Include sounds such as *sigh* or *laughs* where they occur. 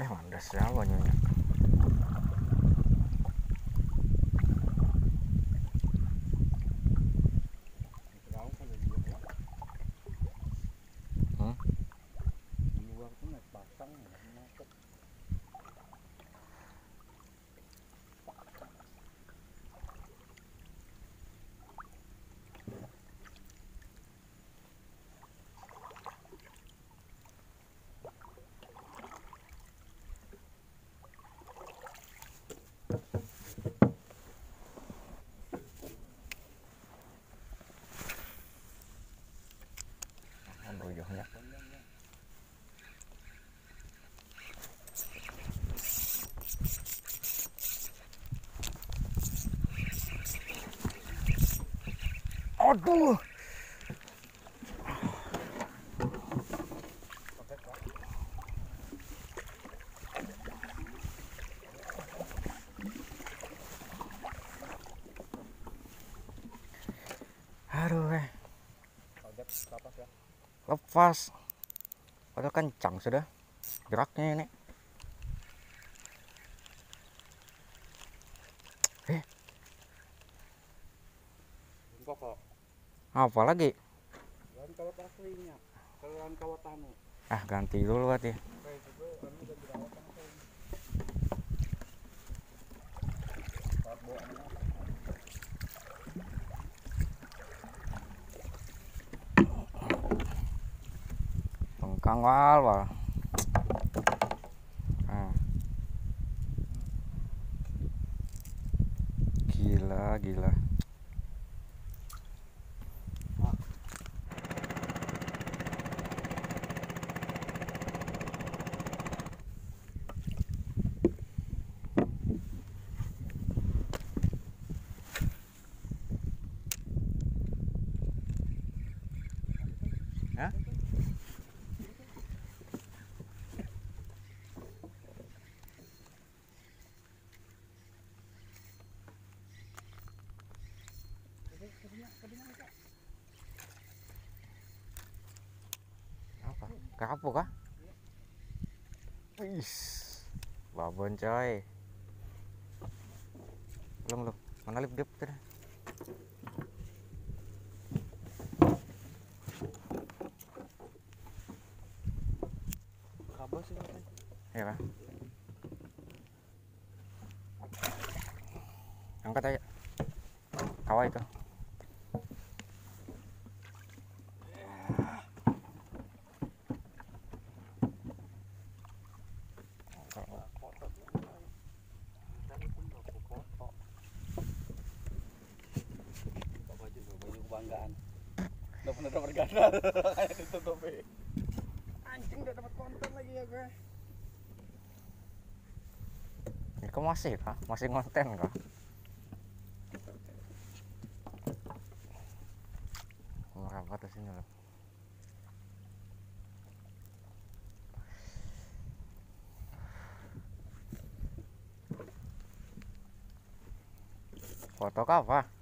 cái hoàn đã xáo bao nhiêu nhỉ Aduh. Aduh, eh. Lepas padahal kencang sudah geraknya ini eh kok. Apa lagi ah ganti dulu anu. bengkang wal wal Ah. gila gila Hah? apa kapuk kah Wis, babon coy. Belum belum. Mana lip dip tadi? Ya kah? Angkat aja. Kawai *laughs* itu. Anjing udah dapat konten lagi ya gue. Kok masih kah? Masih konten kah? Merapat di sini loh. Foto apa?